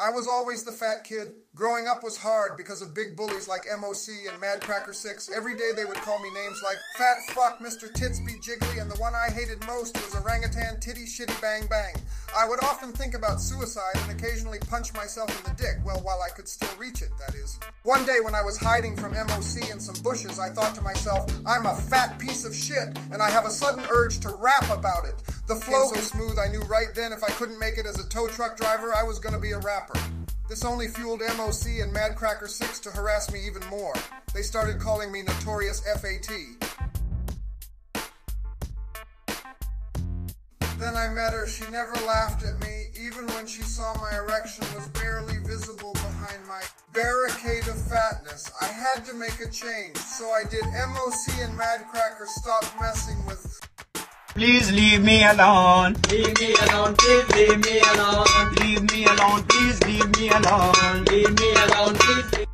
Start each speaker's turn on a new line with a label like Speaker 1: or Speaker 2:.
Speaker 1: I was always the fat kid. Growing up was hard because of big bullies like MOC and Mad Cracker 6. Every day they would call me names like Fat Fuck, Mr. Titsby Jiggly, and the one I hated most was Orangutan Titty Shitty Bang Bang. I would often think about suicide and occasionally punch myself in the dick, well, while I could still reach it, that is. One day when I was hiding from MOC in some bushes, I thought to myself, I'm a fat piece of shit, and I have a sudden urge to rap about it. The flow so smooth, I knew right then if I couldn't make it as a tow truck driver, I was gonna be a rapper. This only fueled MOC and Mad Cracker 6 to harass me even more. They started calling me Notorious FAT. Then I met her. She never laughed at me, even when she saw my erection was barely visible behind my barricade of fatness. I had to make a change, so I did MOC and Mad Cracker stop messing with.
Speaker 2: Please leave me alone.
Speaker 3: Leave me alone, please leave me alone.
Speaker 2: Leave me alone. Please leave me alone.
Speaker 3: Leave me alone, please.